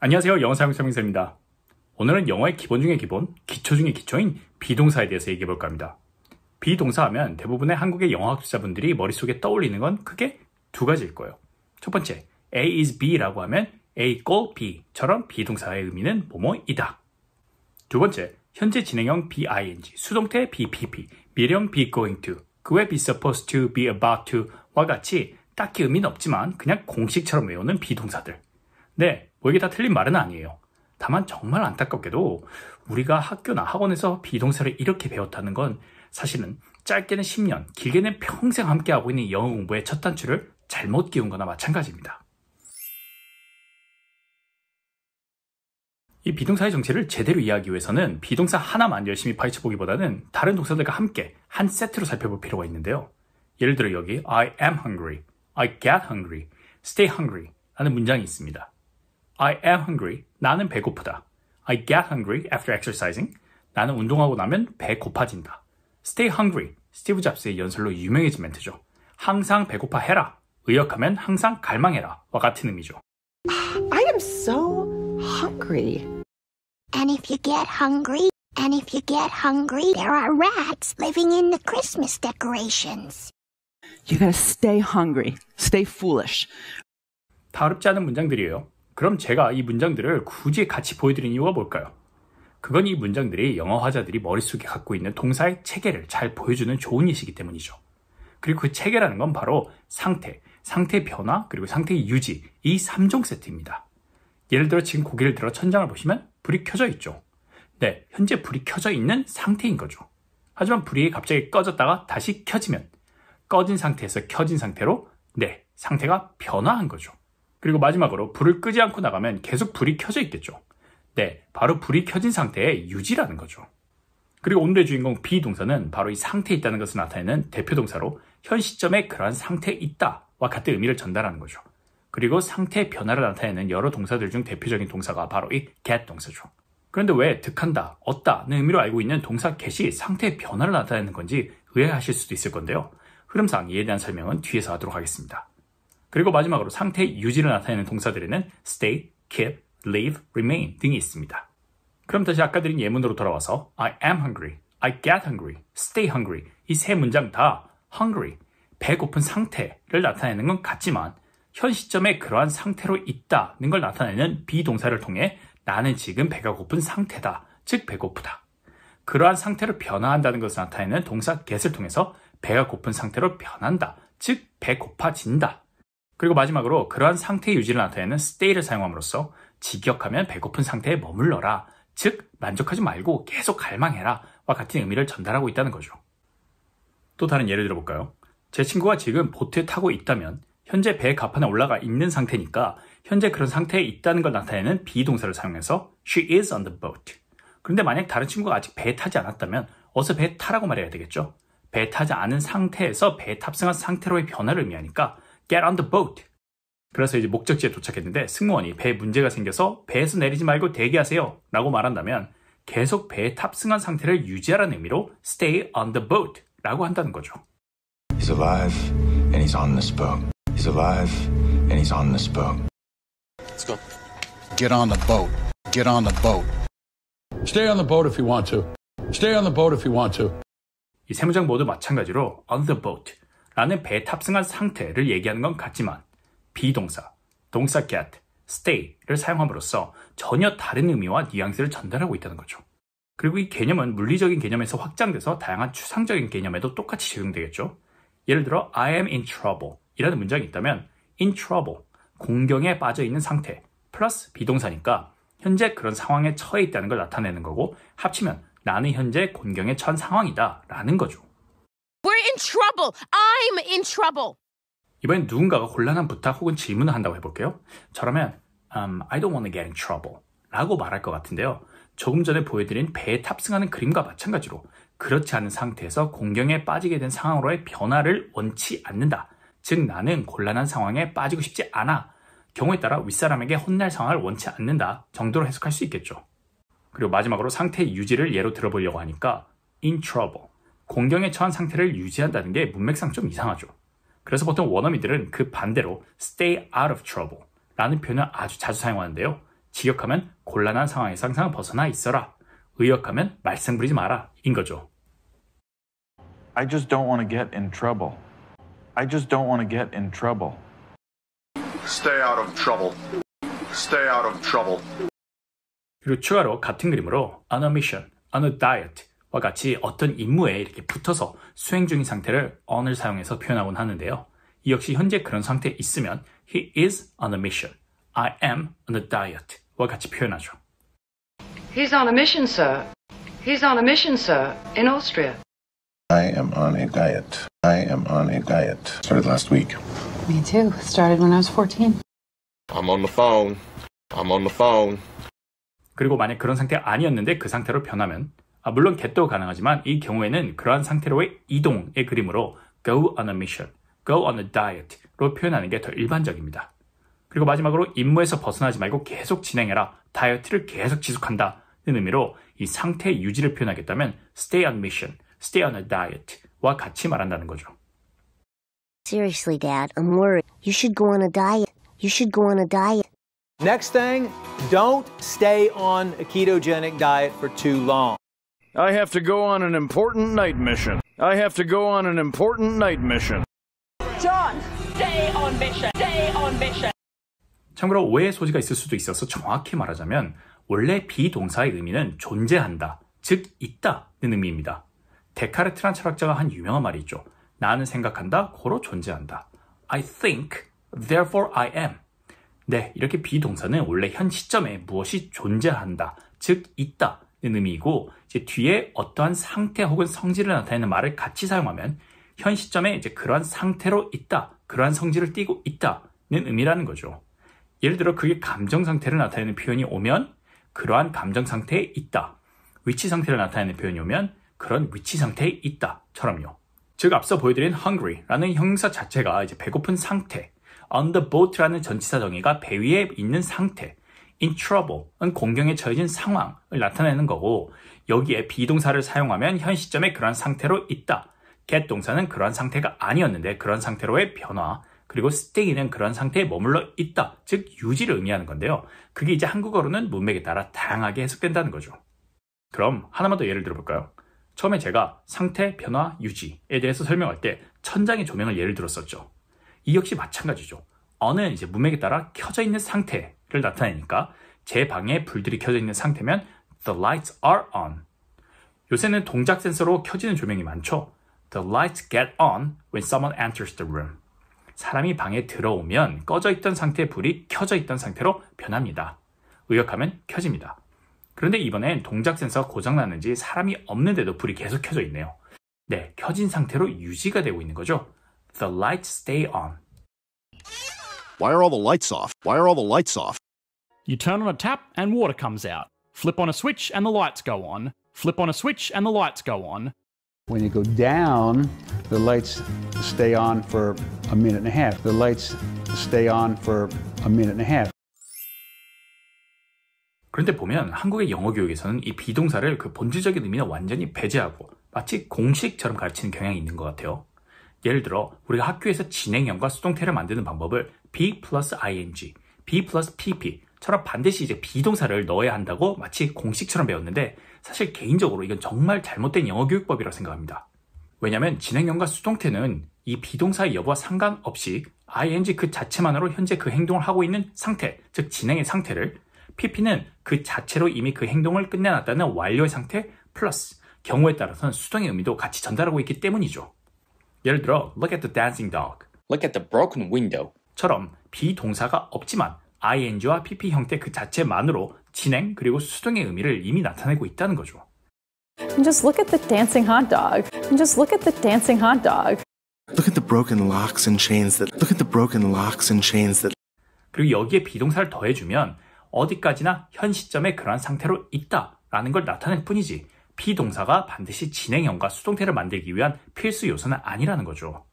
안녕하세요. 사용 설명서입니다. 오늘은 영어의 기본 중의 기본, 기초 중의 기초인 비동사에 대해서 얘기해 볼까 합니다. 비동사 하면 대부분의 한국의 영어 학습자분들이 머릿속에 떠올리는 건 크게 두 가지일 거예요. 첫 번째, A is B라고 하면 A 고 B처럼 비동사의 의미는 뭐뭐이다. 두 번째, 현재 진행형 BING, 수동태 BPP, 미래형 be going to, 그 외 be supposed to, be about to와 같이 딱히 의미는 없지만 그냥 공식처럼 외우는 비동사들. 네, 뭐 이게 다 틀린 말은 아니에요. 다만 정말 안타깝게도 우리가 학교나 학원에서 be동사를 이렇게 배웠다는 건 사실은 짧게는 10년, 길게는 평생 함께하고 있는 영어 공부의 첫 단추를 잘못 끼운 거나 마찬가지입니다. 이 be동사의 정체를 제대로 이해하기 위해서는 be동사 하나만 열심히 파헤쳐 보기보다는 다른 동사들과 함께 한 세트로 살펴볼 필요가 있는데요. 예를 들어 여기 I am hungry, I get hungry, stay hungry 라는 문장이 있습니다. I am hungry. 나는 배고프다. I get hungry after exercising. 나는 운동하고 나면 배 고파진다. Stay hungry. 스티브 잡스의 연설로 유명해진 멘트죠. 항상 배고파 해라. 의역하면 항상 갈망해라. 와 같은 의미죠. I am so hungry. And if you get hungry, and if you get hungry, there are rats living in the Christmas decorations. You gotta stay hungry. Stay foolish. 다 어렵지 않은 문장들이에요. 그럼 제가 이 문장들을 굳이 같이 보여드린 이유가 뭘까요? 그건 이 문장들이 영어 화자들이 머릿속에 갖고 있는 동사의 체계를 잘 보여주는 좋은 예시이기 때문이죠. 그리고 그 체계라는 건 바로 상태, 상태 변화, 그리고 상태 유지, 이 3종 세트입니다. 예를 들어 지금 고개를 들어 천장을 보시면 불이 켜져 있죠. 네, 현재 불이 켜져 있는 상태인 거죠. 하지만 불이 갑자기 꺼졌다가 다시 켜지면 꺼진 상태에서 켜진 상태로 네, 상태가 변화한 거죠. 그리고 마지막으로 불을 끄지 않고 나가면 계속 불이 켜져 있겠죠. 네, 바로 불이 켜진 상태의 유지라는 거죠. 그리고 오늘의 주인공 비동사는 바로 이 상태에 있다는 것을 나타내는 대표 동사로 현 시점에 그러한 상태에 있다와 같은 의미를 전달하는 거죠. 그리고 상태의 변화를 나타내는 여러 동사들 중 대표적인 동사가 바로 이 get 동사죠. 그런데 왜 득한다, 얻다는 의미로 알고 있는 동사 get이 상태의 변화를 나타내는 건지 의아하실 수도 있을 건데요. 흐름상 이에 대한 설명은 뒤에서 하도록 하겠습니다. 그리고 마지막으로 상태 유지를 나타내는 동사들에는 stay, keep, live, remain 등이 있습니다. 그럼 다시 아까 드린 예문으로 돌아와서 I am hungry, I get hungry, stay hungry 이 세 문장 다 hungry, 배고픈 상태를 나타내는 건 같지만 현 시점에 그러한 상태로 있다는 걸 나타내는 비동사를 통해 나는 지금 배가 고픈 상태다, 즉 배고프다. 그러한 상태로 변화한다는 것을 나타내는 동사 get을 통해서 배가 고픈 상태로 변한다, 즉 배고파진다 그리고 마지막으로 그러한 상태 유지를 나타내는 stay를 사용함으로써 직역하면 배고픈 상태에 머물러라. 즉, 만족하지 말고 계속 갈망해라. 와 같은 의미를 전달하고 있다는 거죠. 또 다른 예를 들어볼까요? 제 친구가 지금 보트에 타고 있다면 현재 배 갑판에 올라가 있는 상태니까 현재 그런 상태에 있다는 걸 나타내는 비동사를 사용해서 she is on the boat. 그런데 만약 다른 친구가 아직 배에 타지 않았다면 어서 배에 타라고 말해야 되겠죠? 배에 타지 않은 상태에서 배에 탑승한 상태로의 변화를 의미하니까 get on the boat. 그래서 이제 목적지에 도착했는데 승무원이 배에 문제가 생겨서 배에서 내리지 말고 대기하세요 라고 말한다면 계속 배에 탑승한 상태를 유지하라는 의미로 stay on the boat 라고 한다는 거죠. He's alive and he's on this boat. He's alive and he's on this boat. Let's go. Get on the boat. Get on the boat. Stay on the boat if you want to. Stay on the boat if you want to. 이세 문장 모두 마찬가지로 on the boat 라는 배에 탑승한 상태를 얘기하는 건 같지만 비동사, 동사 get, stay를 사용함으로써 전혀 다른 의미와 뉘앙스를 전달하고 있다는 거죠. 그리고 이 개념은 물리적인 개념에서 확장돼서 다양한 추상적인 개념에도 똑같이 적용되겠죠. 예를 들어 I am in trouble 이라는 문장이 있다면 in trouble, 곤경에 빠져 있는 상태 플러스 be동사니까 현재 그런 상황에 처해 있다는 걸 나타내는 거고 합치면 나는 현재 곤경에 처한 상황이다 라는 거죠. Trouble. I'm in trouble. 이번엔 누군가가 곤란한 부탁 혹은 질문을 한다고 해볼게요. 저라면 um, I don't want to get in trouble 라고 말할 것 같은데요. 조금 전에 보여드린 배에 탑승하는 그림과 마찬가지로 그렇지 않은 상태에서 공경에 빠지게 된 상황으로의 변화를 원치 않는다. 즉 나는 곤란한 상황에 빠지고 싶지 않아. 경우에 따라 윗사람에게 혼날 상황을 원치 않는다 정도로 해석할 수 있겠죠. 그리고 마지막으로 상태 유지를 예로 들어보려고 하니까 in trouble 공경에 처한 상태를 유지한다는 게 문맥상 좀 이상하죠. 그래서 보통 원어민들은 그 반대로 stay out of trouble 라는 표현을 아주 자주 사용하는데요. 직역하면 곤란한 상황에서 항상 벗어나 있어라. 의역하면 말썽 부리지 마라. 인 거죠. I just don't want to get in trouble. I just don't want to get in trouble. Stay out of trouble. Stay out of trouble. 그리고 추가로 같은 그림으로 on a mission, on a diet 와 같이 어떤 임무에 이렇게 붙어서 수행 중인 상태를 on을 사용해서 표현하곤 하는데요. 이 역시 현재 그런 상태에 있으면 he is on a mission, I am on a diet와 같이 표현하죠. He's on a mission, sir. He's on a mission, sir, in Austria. I am on a diet. I am on a diet. Started last week. Me too. Started when I was 14. I'm on the phone. I'm on the phone. 그리고 만약 그런 상태 아니었는데 그 상태로 변하면 아, 물론 get도 가능하지만 이 경우에는 그러한 상태로의 이동의 그림으로 go on a mission, go on a diet로 표현하는 게 더 일반적입니다. 그리고 마지막으로 임무에서 벗어나지 말고 계속 진행해라, 다이어트를 계속 지속한다 는 의미로 이 상태의 유지를 표현하겠다면 stay on mission, stay on a diet와 같이 말한다는 거죠. Seriously, Dad, I'm worried. You should go on a diet. You should go on a diet. Next thing, don't stay on a ketogenic diet for too long. I have to go on an important night mission. I have to go on an important night mission. John, stay on mission. Stay on mission. 참고로 오해의 소지가 있을 수도 있어서 정확히 말하자면 원래 비동사의 의미는 존재한다, 즉 있다는 의미입니다. 데카르트란 철학자가 한 유명한 말이 있죠. 나는 생각한다, 고로 존재한다. I think, therefore I am. 네, 이렇게 비동사는 원래 현 시점에 무엇이 존재한다, 즉 있다는 의미이고 이제 뒤에 어떠한 상태 혹은 성질을 나타내는 말을 같이 사용하면 현 시점에 이제 그러한 상태로 있다, 그러한 성질을 띠고 있다는 의미라는 거죠. 예를 들어 그게 감정 상태를 나타내는 표현이 오면 그러한 감정 상태에 있다. 위치 상태를 나타내는 표현이 오면 그런 위치 상태에 있다처럼요. 즉 앞서 보여드린 hungry라는 형용사 자체가 이제 배고픈 상태, on the boat라는 전치사 정의가 배 위에 있는 상태, in trouble은 공경에 처해진 상황을 나타내는 거고 여기에 비동사를 사용하면 현 시점에 그러한 상태로 있다. get 동사는 그러한 상태가 아니었는데 그런 상태로의 변화, 그리고 stay는 그런 상태에 머물러 있다, 즉 유지를 의미하는 건데요. 그게 이제 한국어로는 문맥에 따라 다양하게 해석된다는 거죠. 그럼 하나만 더 예를 들어볼까요? 처음에 제가 상태, 변화, 유지에 대해서 설명할 때 천장의 조명을 예를 들었었죠. 이 역시 마찬가지죠. 어는 이제 문맥에 따라 켜져 있는 상태 를 나타내니까 제 방에 불들이 켜져 있는 상태면 the lights are on. 요새는 동작 센서로 켜지는 조명이 많죠. The lights get on when someone enters the room. 사람이 방에 들어오면 꺼져 있던 상태의 불이 켜져 있던 상태로 변합니다. 의역하면 켜집니다. 그런데 이번엔 동작 센서가 고장났는지 사람이 없는데도 불이 계속 켜져 있네요. 네, 켜진 상태로 유지가 되고 있는 거죠. The lights stay on. Why are all the lights off? Why are all the lights off? You turn on a tap and water comes out. Flip on a switch and the lights go on. Flip on a switch and the lights go on. When you go down, the lights stay on for a minute and a half. The lights stay on for a minute and a half. 그런데 보면 한국의 영어 교육에서는 이 비동사를 그 본질적인 의미는 완전히 배제하고 마치 공식처럼 가르치는 경향이 있는 것 같아요. 예를 들어 우리가 학교에서 진행형과 수동태를 만드는 방법을 be plus ing, be plus pp처럼 반드시 이제 비동사를 넣어야 한다고 마치 공식처럼 배웠는데 사실 개인적으로 이건 정말 잘못된 영어 교육법이라고 생각합니다. 왜냐하면 진행형과 수동태는 이 비동사의 여부와 상관없이 ing 그 자체만으로 현재 그 행동을 하고 있는 상태, 즉 진행의 상태를 pp는 그 자체로 이미 그 행동을 끝내놨다는 완료의 상태 플러스 경우에 따라서는 수동의 의미도 같이 전달하고 있기 때문이죠. 예를 들어 look at the dancing dog, look at the broken window 처럼 비동사가 없지만 ing와 pp 형태 그 자체만으로 진행 그리고 수동의 의미를 이미 나타내고 있다는 거죠. And just look at the dancing hot dog. And just look at the dancing hot dog. Look at the broken locks and chains that look at the broken locks and chains that 그리고 여기에 비동사를 더해주면 어디까지나 현 시점에 그러한 상태로 있다라는 걸 나타낼 뿐이지 비동사가 반드시 진행형과 수동태를 만들기 위한 필수 요소는 아니라는 거죠.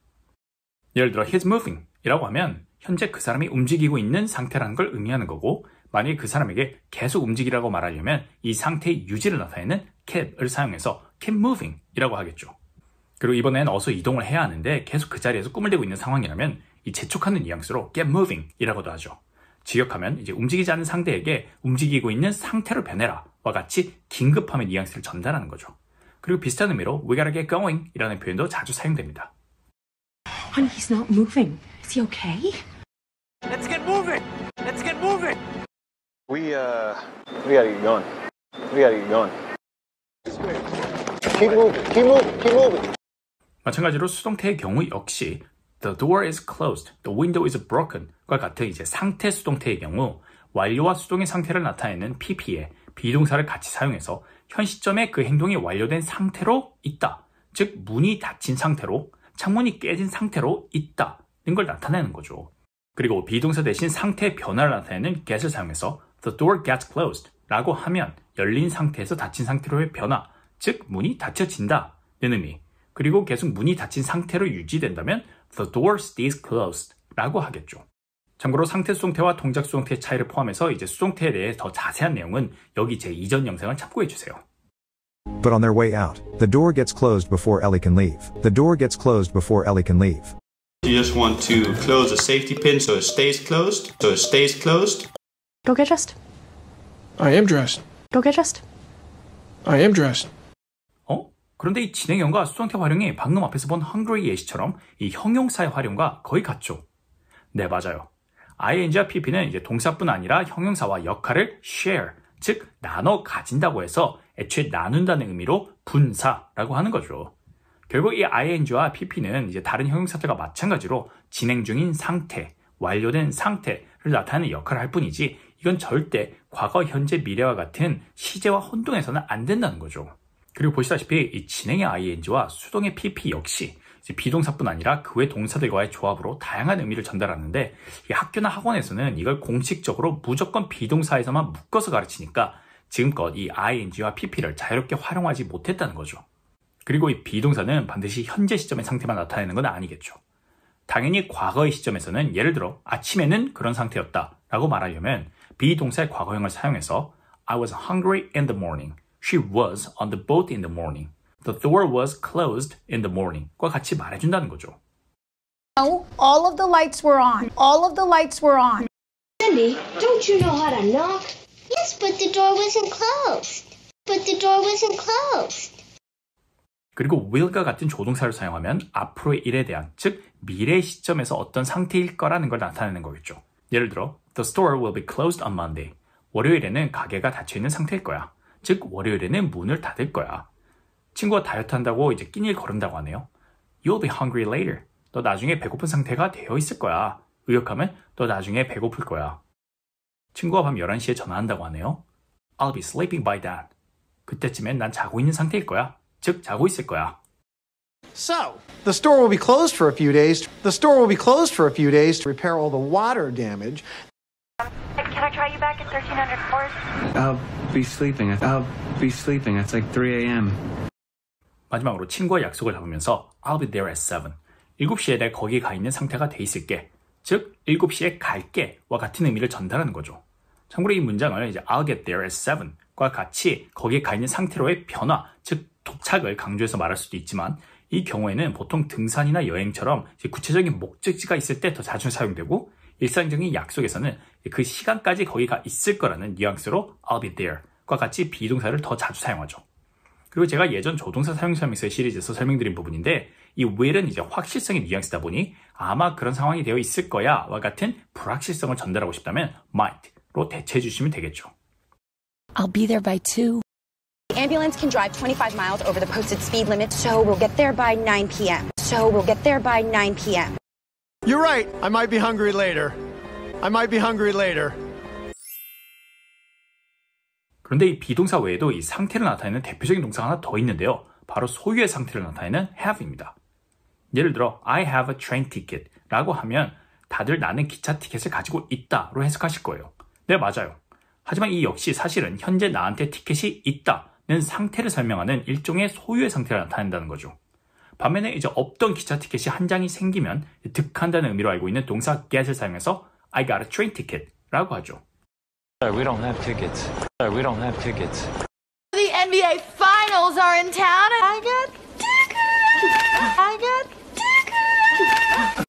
예를 들어 he's moving 이라고 하면 현재 그 사람이 움직이고 있는 상태라는 걸 의미하는 거고 만약에 그 사람에게 계속 움직이라고 말하려면 이 상태의 유지를 나타내는 keep을 사용해서 keep moving 이라고 하겠죠. 그리고 이번엔 어서 이동을 해야 하는데 계속 그 자리에서 꿈을 대고 있는 상황이라면 이 재촉하는 뉘앙스로 get moving 이라고도 하죠. 직역하면 이제 움직이지 않는 상대에게 움직이고 있는 상태로 변해라 와 같이 긴급함의 뉘앙스를 전달하는 거죠. 그리고 비슷한 의미로 we gotta get going 이라는 표현도 자주 사용됩니다. Honey, he's not moving. Is he okay? Let's get moving. Let's get moving. We uh, we gotta get going. We gotta get going. Keep moving. Keep moving. Keep moving. 마찬가지로 수동태의 경우 역시 the door is closed, the window is broken과 같은 이제 상태 수동태의 경우 완료와 수동의 상태를 나타내는 pp에 비동사를 같이 사용해서 현 시점에 그 행동이 완료된 상태로 있다. 즉 문이 닫힌 상태로 창문이 깨진 상태로 있다는 걸 나타내는 거죠. 그리고 비동사 대신 상태 변화를 나타내는 get을 사용해서 the door gets closed 라고 하면 열린 상태에서 닫힌 상태로의 변화, 즉 문이 닫혀진다 는 의미. 그리고 계속 문이 닫힌 상태로 유지된다면 the door stays closed 라고 하겠죠. 참고로 상태 수동태와 동작 수동태의 차이를 포함해서 이제 수동태에 대해 더 자세한 내용은 여기 제 이전 영상을 참고해 주세요. But on their way out, the door gets closed before Ellie can leave. The door gets closed before Ellie can leave. You just want to close the safety pin so it stays closed. So it stays closed. Go get dressed. I am dressed. Go get dressed. I am dressed. 어? 그런데 이 진행형과 수동태 활용이 방금 앞에서 본 hungry 예시처럼 이 형용사의 활용과 거의 같죠? 네, 맞아요. Ing와 pp는 이제 동사뿐 아니라 형용사와 역할을 share, 즉 나눠 가진다고 해서 애초에 나눈다는 의미로 분사라고 하는 거죠. 결국 이 ing와 pp는 이제 다른 형용사들과 마찬가지로 진행 중인 상태, 완료된 상태를 나타내는 역할을 할 뿐이지 이건 절대 과거, 현재, 미래와 같은 시제와 혼동해서는 안 된다는 거죠. 그리고 보시다시피 이 진행의 ing와 수동의 pp 역시 비동사뿐 아니라 그 외 동사들과의 조합으로 다양한 의미를 전달하는데 학교나 학원에서는 이걸 공식적으로 무조건 비동사에서만 묶어서 가르치니까 지금껏 이 ing와 pp를 자유롭게 활용하지 못했다는 거죠. 그리고 이 비동사는 반드시 현재 시점의 상태만 나타내는 건 아니겠죠. 당연히 과거의 시점에서는 예를 들어 아침에는 그런 상태였다 라고 말하려면 비동사의 과거형을 사용해서 I was hungry in the morning. She was on the boat in the morning. The door was closed in the morning. 과 같이 말해준다는 거죠. No, all of the lights were on. All of the lights were on. Cindy, don't you know how to knock? Yes, but the door wasn't closed. But the door wasn't closed. 그리고 will과 같은 조동사를 사용하면 앞으로의 일에 대한, 즉 미래 시점에서 어떤 상태일 거라는 걸 나타내는 거겠죠. 예를 들어, The store will be closed on Monday. 월요일에는 가게가 닫혀 있는 상태일 거야. 즉 월요일에는 문을 닫을 거야. 친구가 다이어트 한다고 이제 끼니를 거른다고 하네요. You'll be hungry later. 너 나중에 배고픈 상태가 되어 있을 거야. 의역하면 너 나중에 배고플 거야. 친구가 밤 11시에 전화한다고 하네요. I'll be sleeping by then. 그때쯤엔 난 자고 있는 상태일 거야. 즉 자고 있을 거야. So, the store will be closed for a few days. The store will be closed for a few days to repair all the water damage. Can I try you back at 1300 Forest? I'll be sleeping. I'll be sleeping. It's like 3 a.m. 마지막으로 친구와 약속을 잡으면서 I'll be there at 7. 7시에 내가 거기 가 있는 상태가 돼 있을게. 즉 7시에 갈게 와 같은 의미를 전달하는 거죠. 참고로 이 문장을 이제 I'll get there at 7과 같이 거기에 가 있는 상태로의 변화, 즉 도착을 강조해서 말할 수도 있지만 이 경우에는 보통 등산이나 여행처럼 구체적인 목적지가 있을 때 더 자주 사용되고 일상적인 약속에서는 그 시간까지 거기가 있을 거라는 뉘앙스로 I'll be there과 같이 비동사를 더 자주 사용하죠. 그리고 제가 예전 조동사 사용 설명서의 시리즈에서 설명드린 부분인데 이 will은 이제 확실성의 뉘앙스다 보니 아마 그런 상황이 되어 있을 거야와 같은 불확실성을 전달하고 싶다면 might로 대체해 주시면 되겠죠. I'll be there by 2. The ambulance can drive 25 miles over the posted speed limit, so we'll get there by 9 p.m. So we'll get there by 9 p.m. You're right. I might be hungry later. I might be hungry later. 그런데 이 비동사 외에도 이 상태를 나타내는 대표적인 동사가 하나 더 있는데요. 바로 소유의 상태를 나타내는 have입니다. 예를 들어 I have a train ticket 라고 하면 다들 나는 기차 티켓을 가지고 있다 로 해석하실 거예요. 네, 맞아요. 하지만 이 역시 사실은 현재 나한테 티켓이 있다는 상태를 설명하는 일종의 소유의 상태를 나타낸다는 거죠. 반면에 이제 없던 기차 티켓이 한 장이 생기면 득한다는 의미로 알고 있는 동사 get을 사용해서 I got a train ticket 라고 하죠. We don't have tickets. We don't have tickets. The NBA Finals are in town and I got tickets. I got tickets.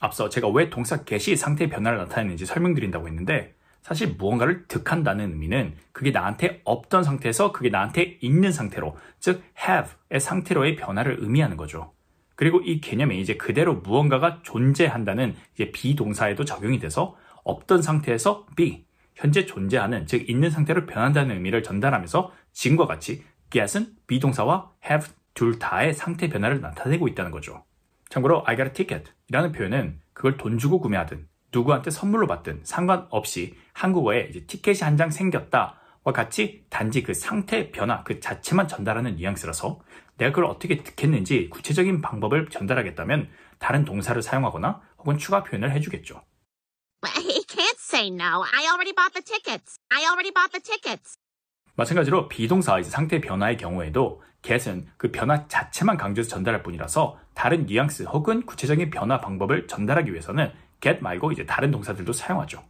앞서 제가 왜 동사 get이 상태의 변화를 나타내는지 설명드린다고 했는데 사실 무언가를 득한다는 의미는 그게 나한테 없던 상태에서 그게 나한테 있는 상태로 즉 have의 상태로의 변화를 의미하는 거죠. 그리고 이 개념이 이제 그대로 무언가가 존재한다는 이제 비동사에도 적용이 돼서 없던 상태에서 be 현재 존재하는 즉 있는 상태로 변한다는 의미를 전달하면서 지금과 같이 get은 비동사와 have 둘 다의 상태 변화를 나타내고 있다는 거죠. 참고로 I got a ticket 이라는 표현은 그걸 돈 주고 구매하든 누구한테 선물로 받든 상관없이 한국어에 이제 티켓이 한 장 생겼다 와 같이 단지 그 상태 변화 그 자체만 전달하는 뉘앙스라서 내가 그걸 어떻게 득했는지 구체적인 방법을 전달하겠다면 다른 동사를 사용하거나 혹은 추가 표현을 해주겠죠. Say no. I already bought the tickets. I already bought the tickets. 마찬가지로 비동사 이제 상태 변화의 경우에도 get은 그 변화 자체만 강조해서 전달할 뿐이라서 다른 뉘앙스 혹은 구체적인 변화 방법을 전달하기 위해서는 get 말고 이제 다른 동사들도 사용하죠.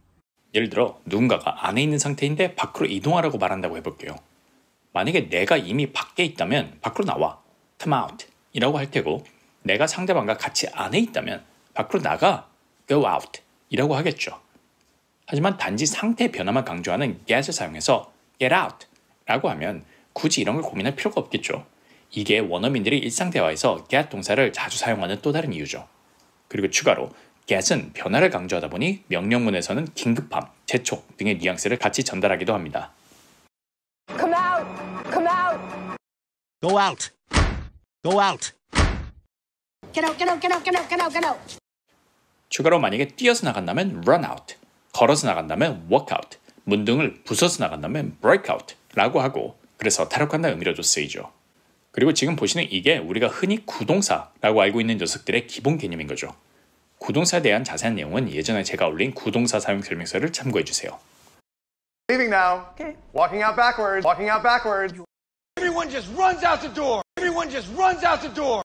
예를 들어 누군가가 안에 있는 상태인데 밖으로 이동하라고 말한다고 해볼게요. 만약에 내가 이미 밖에 있다면 밖으로 나와 come out 이라고 할 테고 내가 상대방과 같이 안에 있다면 밖으로 나가 go out 이라고 하겠죠. 하지만 단지 상태 변화만 강조하는 get을 사용해서 get out 라고 하면 굳이 이런 걸 고민할 필요가 없겠죠. 이게 원어민들이 일상 대화에서 get 동사를 자주 사용하는 또 다른 이유죠. 그리고 추가로 get은 변화를 강조하다 보니 명령문에서는 긴급함, 재촉 등의 뉘앙스를 같이 전달하기도 합니다. Come out! Come out! Go out! Go out! Get out, get out, get out, get out, get out, get out! 추가로 만약에 뛰어서 나간다면 run out, 걸어서 나간다면 walk out, 문등을 부숴서 나간다면 break out 라고 하고 그래서 탈옥한다는 의미로도 쓰이죠. 그리고 지금 보시는 이게 우리가 흔히 구동사라고 알고 있는 녀석들의 기본 개념인 거죠. 구동사에 대한 자세한 내용은 예전에 제가 올린 구동사 사용 설명서를 참고해 주세요. Leaving now. Okay. Walking out backwards. Walking out backwards. Everyone just runs out the door. Everyone just runs out the door.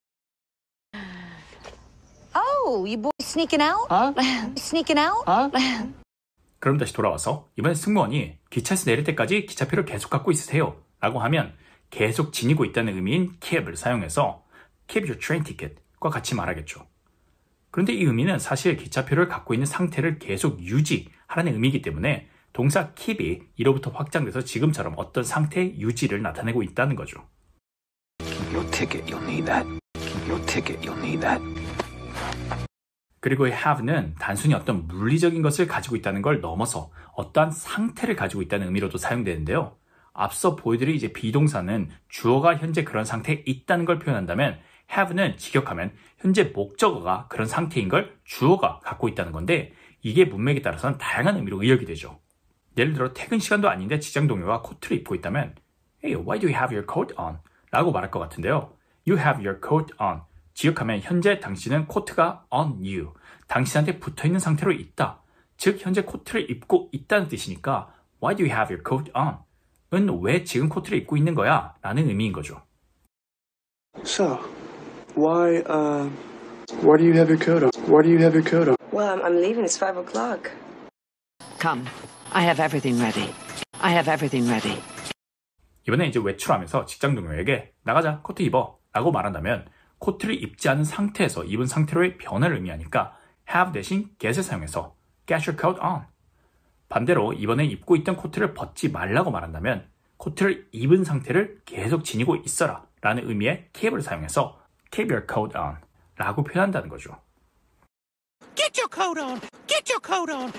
Oh, you boys sneaking out? Huh? sneaking out? Huh? 그럼 다시 돌아와서 이번에 승무원이 기차에서 내릴 때까지 기차표를 계속 갖고 있으세요 라고 하면 계속 지니고 있다는 의미인 keep을 사용해서 keep your train ticket과 같이 말하겠죠. 그런데 이 의미는 사실 기차표를 갖고 있는 상태를 계속 유지하라는 의미이기 때문에 동사 keep이 이로부터 확장돼서 지금처럼 어떤 상태의 유지를 나타내고 있다는 거죠. Your ticket, you'll need that. Your ticket, you'll need that. 그리고 이 have는 단순히 어떤 물리적인 것을 가지고 있다는 걸 넘어서 어떠한 상태를 가지고 있다는 의미로도 사용되는데요. 앞서 보여드린 이제 비동사는 주어가 현재 그런 상태에 있다는 걸 표현한다면 have는 직역하면 현재 목적어가 그런 상태인 걸 주어가 갖고 있다는 건데 이게 문맥에 따라서는 다양한 의미로 의역이 되죠. 예를 들어 퇴근 시간도 아닌데 직장 동료가 코트를 입고 있다면 Hey, why do you have your coat on? 라고 말할 것 같은데요. You have your coat on. 지역하면 현재 당신은 코트가 on you. 당신한테 붙어있는 상태로 있다. 즉 현재 코트를 입고 있다는 뜻이니까 Why do you have your coat on? 은 왜 지금 코트를 입고 있는 거야? 라는 의미인 거죠. So, why, uh, why do you have your coat on? Why do you have your coat on? Well, I'm, I'm leaving. It's five o'clock. Come. I have everything ready. I have everything ready. 이번에 이제 외출하면서 직장 동료에게 나가자 코트 입어 라고 말한다면 코트를 입지 않은 상태에서 입은 상태로의 변화를 의미하니까 have 대신 get을 사용해서 get your coat on. 반대로 이번에 입고 있던 코트를 벗지 말라고 말한다면 코트를 입은 상태를 계속 지니고 있어라 라는 의미의 keep을 사용해서 keep your coat on 라고 표현한다는 거죠. Get your coat on. Get your coat on.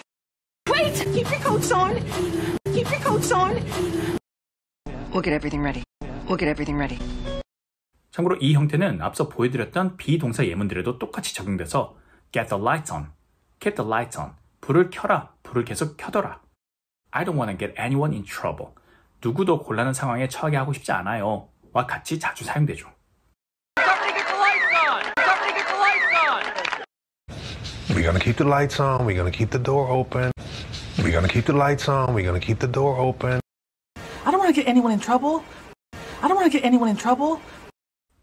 Wait! Keep your coats on! Keep your coats on! We'll get everything ready. We'll get everything ready. 참고로 이 형태는 앞서 보여드렸던 비동사 예문들에도 똑같이 적용돼서 get the lights on, keep the lights on, 불을 켜라, 불을 계속 켜둬라. I don't want to get anyone in trouble. 누구도 곤란한 상황에 처하게 하고 싶지 않아요. 와 같이 자주 사용되죠. Get get. We're gonna keep the lights on. We're gonna keep the door open. We're gonna keep the lights on. We're gonna keep the door open. I don't want to get anyone in trouble. I don't want to get anyone in trouble.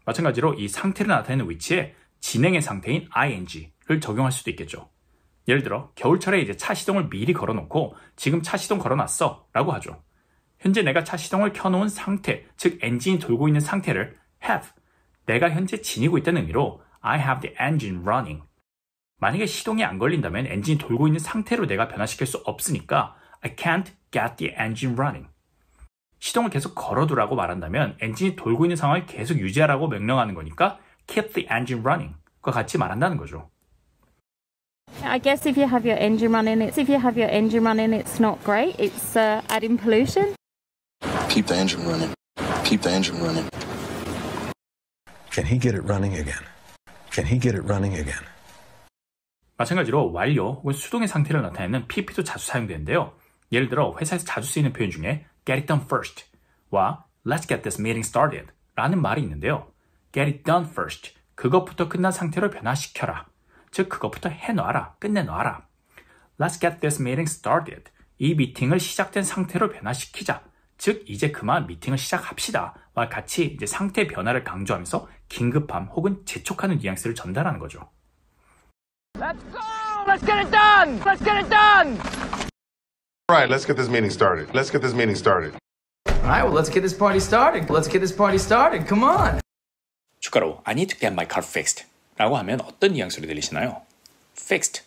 마찬가지로 이 상태를 나타내는 위치에 진행의 상태인 ing를 적용할 수도 있겠죠. 예를 들어 겨울철에 이제 차 시동을 미리 걸어놓고 지금 차 시동 걸어놨어 라고 하죠. 현재 내가 차 시동을 켜놓은 상태, 즉 엔진이 돌고 있는 상태를 have, 내가 현재 지니고 있다는 의미로 I have the engine running. 만약에 시동이 안 걸린다면 엔진이 돌고 있는 상태로 내가 변화시킬 수 없으니까 I can't get the engine running. 시동을 계속 걸어두라고 말한다면 엔진이 돌고 있는 상황을 계속 유지하라고 명령하는 거니까 keep the engine running. 과 같이 말한다는 거죠. I guess if you have your engine running, it's if you have your engine running, it's not great. It's uh, adding pollution. Keep the engine running. Keep the engine running. Can he get it running again? Can he get it running again? 마찬가지로 완료 혹은 수동의 상태를 나타내는 PP도 자주 사용되는데요. 예를 들어 회사에서 자주 쓰이는 표현 중에 get it done first와 let's get this meeting started 라는 말이 있는데요. get it done first 그것부터 끝난 상태로 변화시켜라. 즉 그것부터 해놔라. 끝내놔라. let's get this meeting started 이 미팅을 시작된 상태로 변화시키자. 즉 이제 그만 미팅을 시작합시다. 와 같이 이제 상태 변화를 강조하면서 긴급함 혹은 재촉하는 뉘앙스를 전달하는 거죠. Let's go! Let's get it done! Let's get it done! Right, let's get this meeting started. Let's get this meeting started. All right, well, let's get this party started. Let's get this party started. Come on. 추가로 I need to get my car fixed 라고 하면 어떤 뉘앙스로 들리시나요? fixed,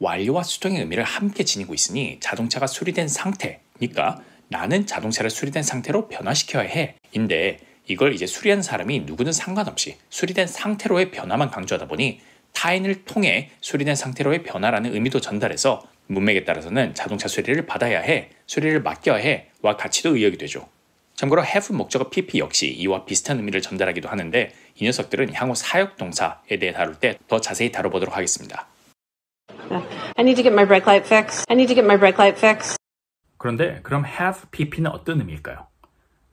완료와 수동의 의미를 함께 지니고 있으니 자동차가 수리된 상태니까 나는 자동차를 수리된 상태로 변화시켜야 해 인데 이걸 이제 수리한 사람이 누구든 상관없이 수리된 상태로의 변화만 강조하다 보니 타인을 통해 수리된 상태로의 변화라는 의미도 전달해서 문맥에 따라서는 자동차 수리를 받아야 해, 수리를 맡겨야 해와 같이도 의역이 되죠. 참고로 have 목적어 pp 역시 이와 비슷한 의미를 전달하기도 하는데 이 녀석들은 향후 사역 동사에 대해 다룰 때 더 자세히 다뤄보도록 하겠습니다. I need to get my brake light fixed. I need to get my brake light fixed. 그런데 그럼 have pp는 어떤 의미일까요?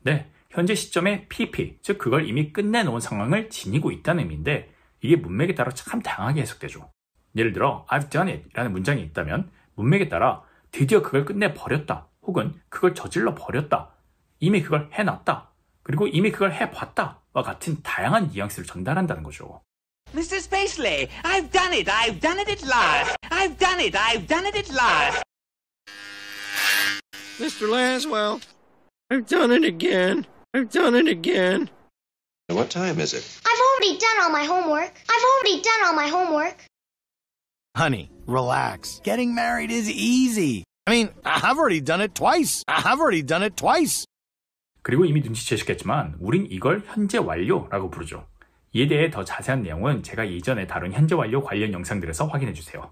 네, 현재 시점에 pp, 즉 그걸 이미 끝내놓은 상황을 지니고 있다는 의미인데 이게 문맥에 따라 참 다양하게 해석되죠. 예를 들어 I've done it 라는 문장이 있다면 문맥에 따라 드디어 그걸 끝내 버렸다 혹은 그걸 저질러 버렸다 이미 그걸 해놨다 그리고 이미 그걸 해봤다 와 같은 다양한 뉘앙스를 전달한다는 거죠. Mr. Spacely, I've done it. I've done it at last. I've done it. I've done it at last. Mr. Laswell, I've done it again. I've done it again. What time is it? I've already done all my homework. I've already done all my homework. Honey, relax. Getting married is easy. I mean, I've already done it twice. I've already done it twice. 그리고 이미 눈치채셨겠지만 우린 이걸 현재 완료라고 부르죠. 이에 대해 더 자세한 내용은 제가 이전에 다룬 현재 완료 관련 영상들에서 확인해 주세요.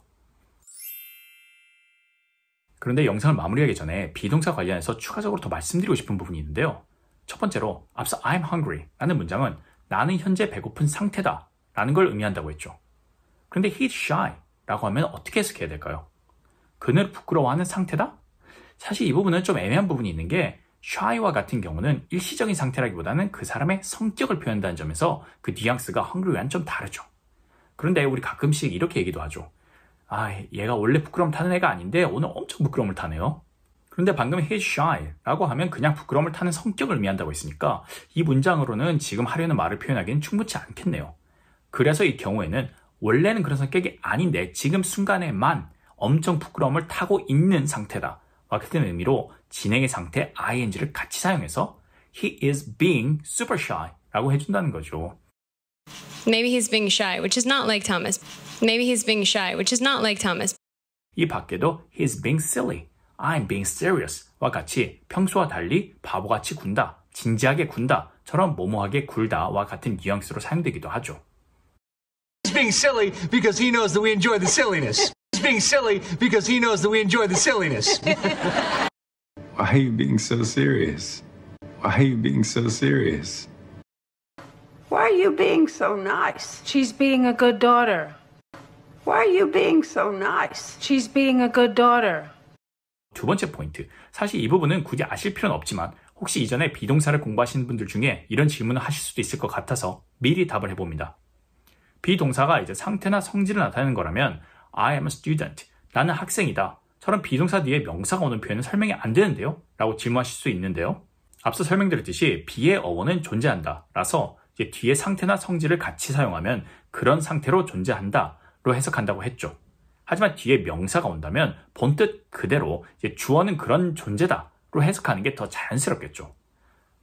그런데 영상을 마무리하기 전에 비동사 관련해서 추가적으로 더 말씀드리고 싶은 부분이 있는데요. 첫 번째로 앞서 I'm hungry 라는 문장은 나는 현재 배고픈 상태다 라는 걸 의미한다고 했죠. 그런데 he's shy 라고 하면 어떻게 해석해야 될까요? 그는 부끄러워하는 상태다? 사실 이 부분은 좀 애매한 부분이 있는 게 shy와 같은 경우는 일시적인 상태라기보다는 그 사람의 성격을 표현한다는 점에서 그 뉘앙스가 hungry와는 좀 다르죠. 그런데 우리 가끔씩 이렇게 얘기도 하죠. 아, 얘가 원래 부끄러움 타는 애가 아닌데 오늘 엄청 부끄러움을 타네요. 그런데 방금 he's shy 라고 하면 그냥 부끄러움을 타는 성격을 의미한다고 했으니까 이 문장으로는 지금 하려는 말을 표현하기는 충분치 않겠네요. 그래서 이 경우에는 원래는 그런 성격이 아닌데 지금 순간에만 엄청 부끄러움을 타고 있는 상태다. 와 같은 의미로 진행의 상태 ing를 같이 사용해서 he is being super shy 라고 해준다는 거죠. Maybe he's being shy, which is not like Thomas. Maybe he's being shy, which is not like Thomas. 이 밖에도 he's being silly, I'm being serious 와 같이 평소와 달리 바보같이 군다, 진지하게 군다, 처럼 모모하게 굴다 와 같은 뉘앙스로 사용되기도 하죠. Being silly because he knows that we enjoy the silliness. He's being silly because he knows that we enjoy the silliness. Why are you being so serious? Why are you being so serious? Why are you being so nice? She's being a good daughter. Why are you being so nice? She's being a good daughter. 두 번째 포인트. 사실 이 부분은 굳이 아실 필요는 없지만 혹시 이전에 비동사를 공부하시는 분들 중에 이런 질문을 하실 수도 있을 것 같아서 미리 답을 해봅니다. 비동사가 이제 상태나 성질을 나타내는 거라면 I am a student. 나는 학생이다. 처럼 비동사 뒤에 명사가 오는 표현은 설명이 안 되는데요? 라고 질문하실 수 있는데요. 앞서 설명드렸듯이 비의 어원은 존재한다. 라서 뒤에 상태나 성질을 같이 사용하면 그런 상태로 존재한다. 로 해석한다고 했죠. 하지만 뒤에 명사가 온다면 본뜻 그대로 주어는 그런 존재다. 로 해석하는 게 더 자연스럽겠죠.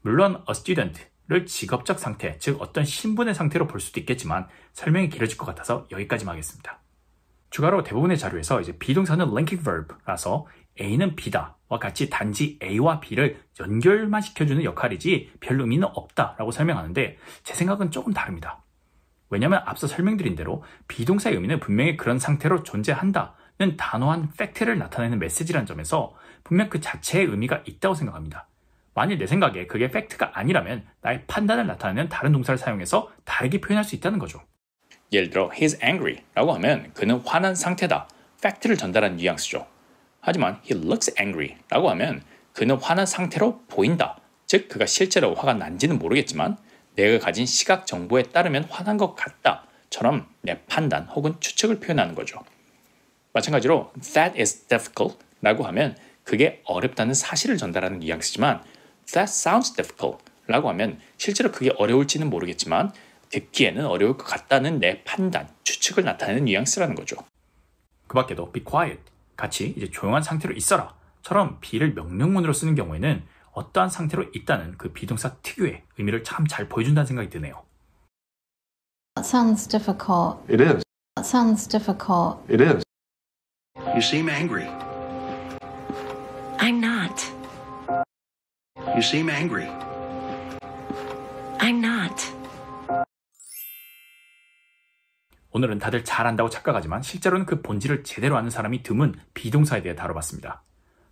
물론 a student 를 직업적 상태, 즉 어떤 신분의 상태로 볼 수도 있겠지만 설명이 길어질 것 같아서 여기까지만 하겠습니다. 추가로 대부분의 자료에서 이제 비동사는 linking verb라서 A는 B다와 같이 단지 A와 B를 연결만 시켜주는 역할이지 별 의미는 없다라고 설명하는데 제 생각은 조금 다릅니다. 왜냐하면 앞서 설명드린 대로 비동사의 의미는 분명히 그런 상태로 존재한다는 단호한 팩트를 나타내는 메시지라는 점에서 분명 그 자체의 의미가 있다고 생각합니다. 만일 내 생각에 그게 팩트가 아니라면 나의 판단을 나타내는 다른 동사를 사용해서 다르게 표현할 수 있다는 거죠. 예를 들어 he's angry 라고 하면 그는 화난 상태다. 팩트를 전달하는 뉘앙스죠. 하지만 he looks angry 라고 하면 그는 화난 상태로 보인다. 즉 그가 실제로 화가 난지는 모르겠지만 내가 가진 시각 정보에 따르면 화난 것 같다처럼 내 판단 혹은 추측을 표현하는 거죠. 마찬가지로 that is difficult 라고 하면 그게 어렵다는 사실을 전달하는 뉘앙스지만 that sounds difficult 라고 하면 실제로 그게 어려울지는 모르겠지만 듣기에는 어려울 것 같다는 내 판단, 추측을 나타내는 뉘앙스라는 거죠. 그 밖에도 be quiet, 같이 이제 조용한 상태로 있어라 처럼 be를 명령문으로 쓰는 경우에는 어떠한 상태로 있다는 그 비동사 특유의 의미를 참 잘 보여준다는 생각이 드네요. That sounds difficult. It is. That sounds difficult. It is. You seem angry. I'm not. You seem angry. I'm not. 오늘은 다들 잘한다고 착각하지만 실제로는 그 본질을 제대로 아는 사람이 드문 비동사에 대해 다뤄봤습니다.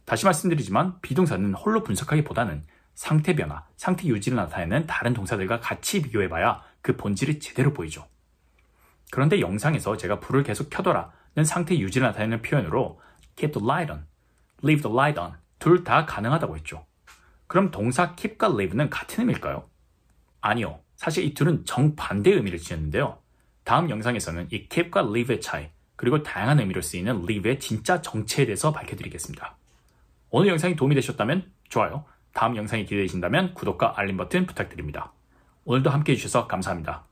다시 말씀드리지만 비동사는 홀로 분석하기보다는 상태 변화, 상태 유지를 나타내는 다른 동사들과 같이 비교해봐야 그 본질이 제대로 보이죠. 그런데 영상에서 제가 불을 계속 켜둬라는 상태 유지를 나타내는 표현으로 keep the light on, leave the light on 둘 다 가능하다고 했죠. 그럼 동사 keep과 leave는 같은 의미일까요? 아니요. 사실 이 둘은 정반대의 의미를 지녔는데요. 다음 영상에서는 이 keep과 leave의 차이, 그리고 다양한 의미로 쓰이는 leave의 진짜 정체에 대해서 밝혀드리겠습니다. 오늘 영상이 도움이 되셨다면 좋아요, 다음 영상이 기대되신다면 구독과 알림 버튼 부탁드립니다. 오늘도 함께 해주셔서 감사합니다.